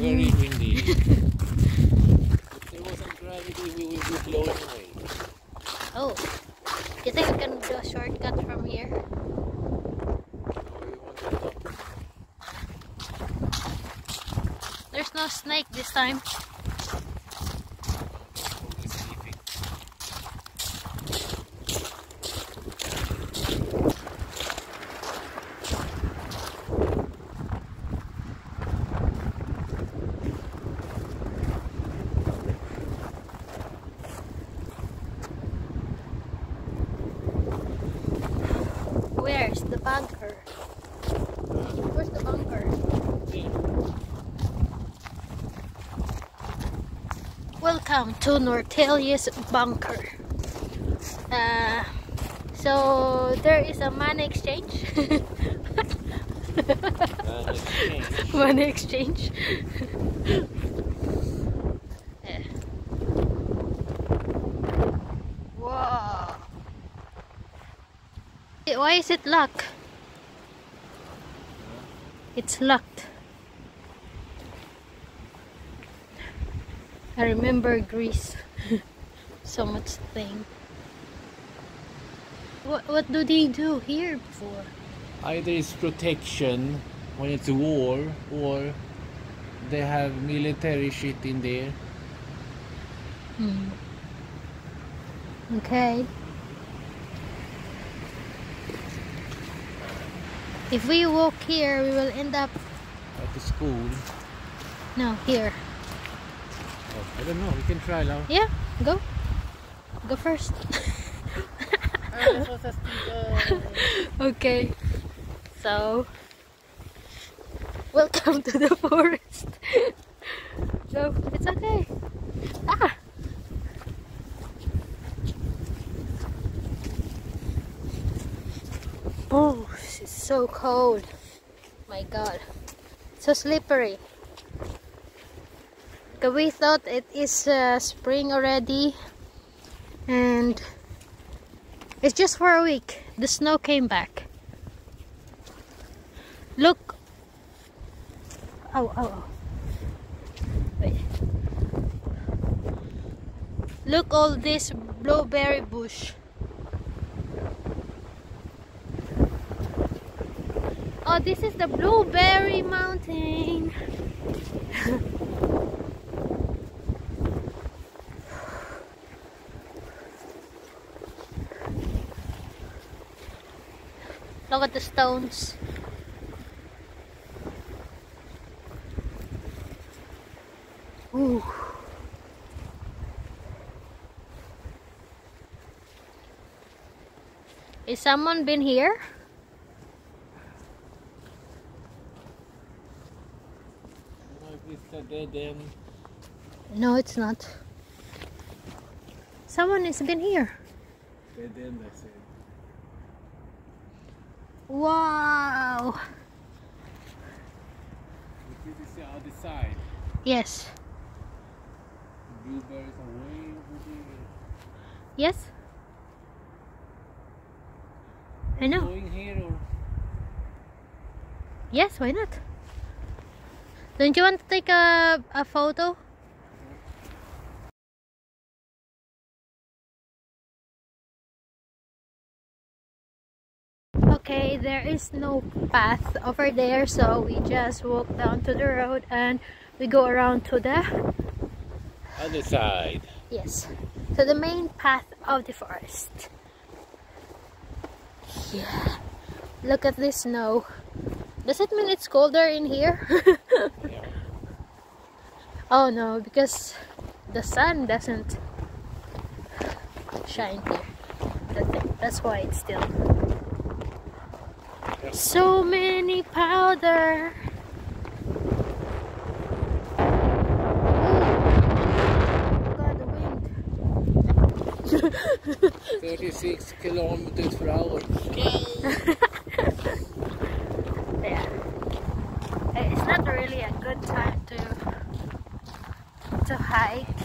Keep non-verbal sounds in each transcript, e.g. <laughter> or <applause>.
Very windy. <laughs> if there wasn't gravity, we would be blown away. Oh, you think we can do a shortcut from here? We want to stop. There's no snake this time. Only sleeping. Where's the bunker? Where's the bunker? Welcome to Nortelius bunker. Uh, so there is a money exchange. And <laughs> exchange. money exchange. Yeah. <laughs> Whoa. Why is it locked? It's locked. I remember Greece. <laughs> so much thing. What what do they do here for? Either it's protection when it's war, or they have military shit in there. Hmm. Okay. If we walk here, we will end up At the school. no here. I don't know. We can try now. Yeah, go. Go first. <laughs> okay. So, welcome to the forest. <laughs> no, it's okay. Ah. Oh, it's so cold. My God, so slippery. We thought it is uh, spring already, and it's just for a week. The snow came back. Look. Oh, oh, oh. Look all this blueberry bush. Oh, this is the blueberry mountain. <laughs> Look at the stones. Ooh. Is someone been here? No, it's a dead end. No, it's not. Someone has been here. Wow. This is the other side, Yes. blueberries are way over there. Yes. I know. Going here or Yes, why not? Don't you want to take a, a photo? There is no path over there, so we just walk down to the road and we go around to the other side. yes, to the main path of the forest. Yeah, look at this snow. Does it mean it's colder in here? Yeah. <laughs> Oh no, because the sun doesn't shine here. That's why it's still so many powder. God, the wind. <laughs> 36 kilometers per hour. <laughs> Yeah. It's not really a good time to to hike.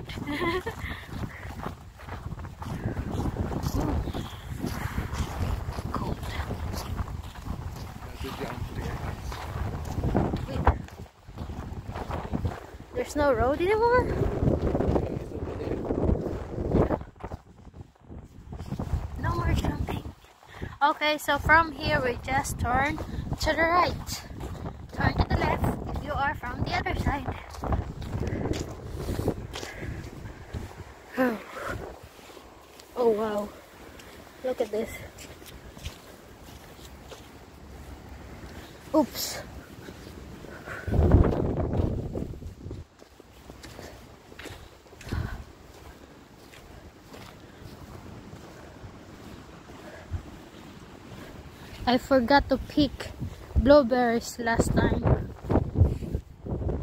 cute. <laughs> Cold. Wait. There's no road anymore? No more jumping. Okay, so from here we just turn to the right. Wow. Look at this. Oops. I forgot to pick blueberries last time.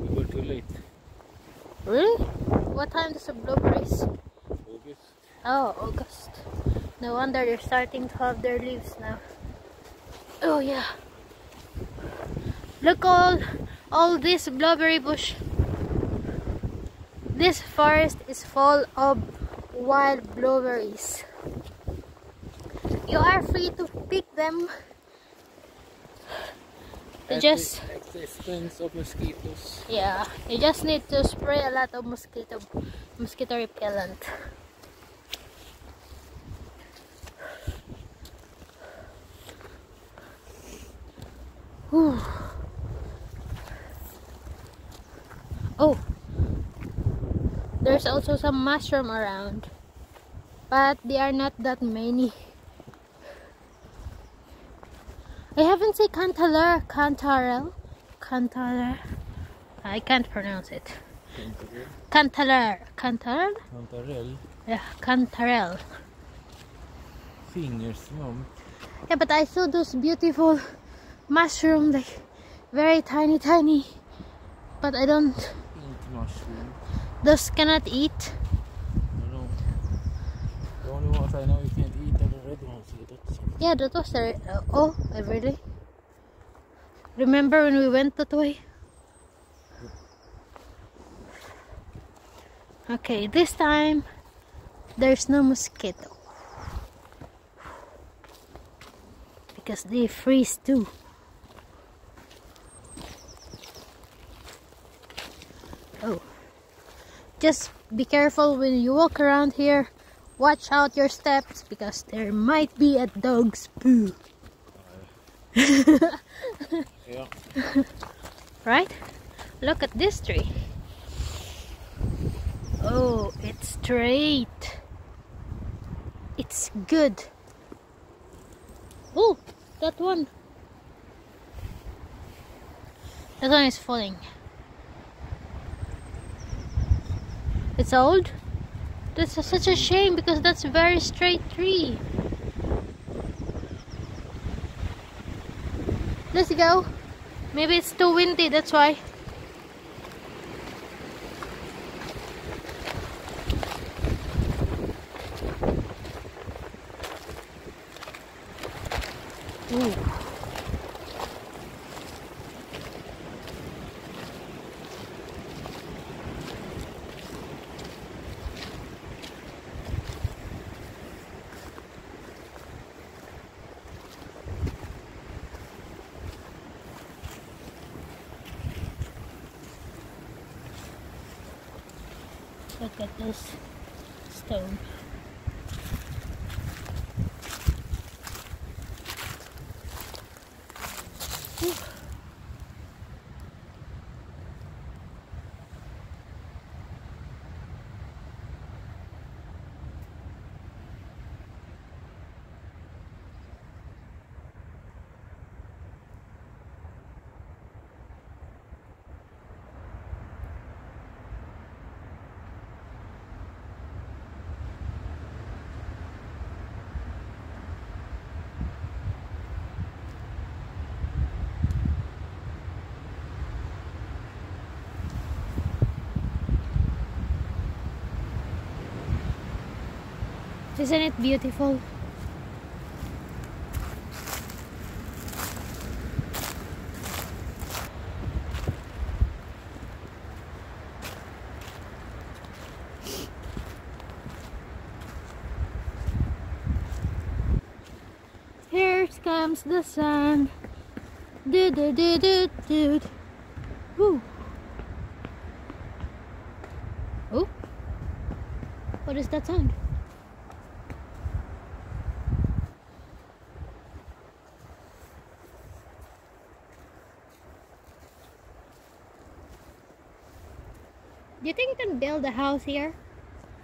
We were too late. Really? What time does the blueberries? Oh, August. No wonder they're starting to have their leaves now. Oh yeah. Look all all this blueberry bush. This forest is full of wild blueberries. You are free to pick them. You just the, at the expense of mosquitoes. yeah, you just need to spray a lot of mosquito mosquito repellent. Whew. Oh, there's also some mushroom around, but they are not that many. I haven't seen cantaloupe, cantarell, cantaloupe. I can't pronounce it. Cantaloupe, cantaloupe. Cantarell. Yeah, cantarell. Fingers, mom. Yeah, but I saw those beautiful mushroom, like very tiny, tiny. But I don't. Pink mushroom. Those cannot eat. Don't know. The only ones I know you can't eat are the red ones. Yeah, that was the. Uh, oh, really? Remember when we went that way? Okay, this time there's no mosquito because they freeze too. Oh, just be careful when you walk around here. Watch out your steps because there might be a dog's poo. <laughs> yeah. <laughs> Right? Look at this tree. Oh, it's straight. It's good. Oh, that one. That one is falling. It's old? That's such a shame because that's a very straight tree. Let's go. Maybe it's too windy, that's why. Ooh. Look at this stone. Isn't it beautiful? Here comes the sun. Do do do do do. Ooh. Oh. What is that sound? Do you think you can build a house here?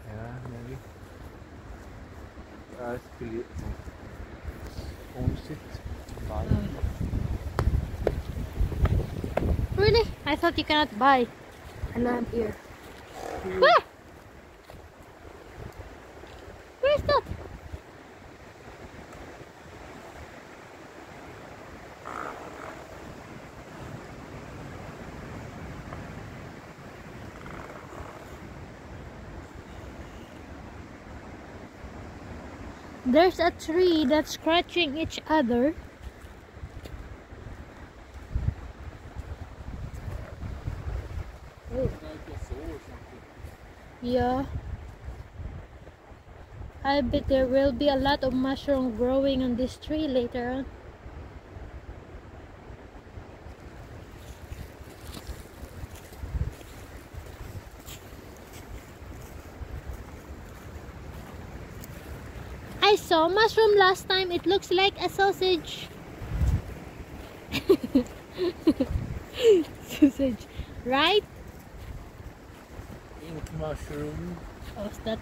Yeah, maybe. Jag skulle ju... Konstigt. Really? I thought you cannot buy a lamp here. Where? Where's that? There's a tree that's scratching each other. Oh. Yeah. I bet there will be a lot of mushroom growing on this tree later on. I saw mushroom last time. It looks like a sausage. <laughs> sausage, right? Pink mushroom. What's that?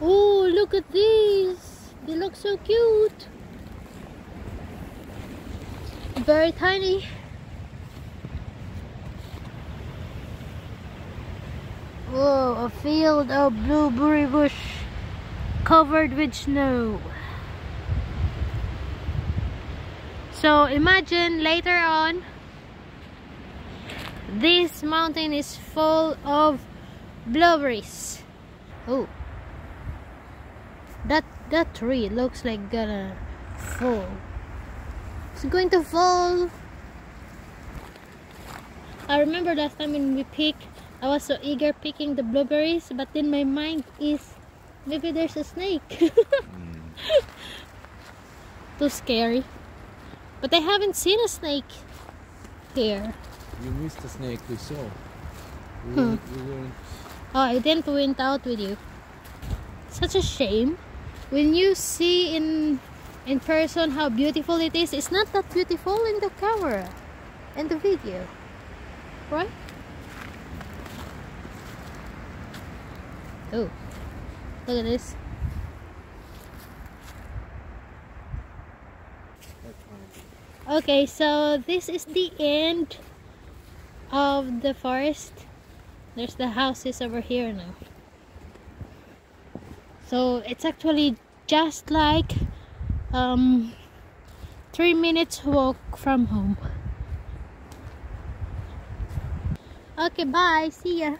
Oh, look at these. They look so cute. Very tiny. Whoa, a field of blueberry bush covered with snow. So imagine later on, this mountain is full of blueberries. Oh, that that tree looks like gonna fall. It's going to fall. I remember last time when we picked, I was so eager picking the blueberries, but then my mind is maybe there's a snake. <laughs> Too scary. But I haven't seen a snake here. You missed the snake we saw. We Hmm. we weren't Oh, I didn't went out with you. Such a shame. When you see in in person how beautiful it is, it's not that beautiful in the camera and the video. Right? Oh. Look at this. Okay, so this is the end of the forest. There's the houses over here now. So it's actually just like um three minutes walk from home. Okay, bye. See ya.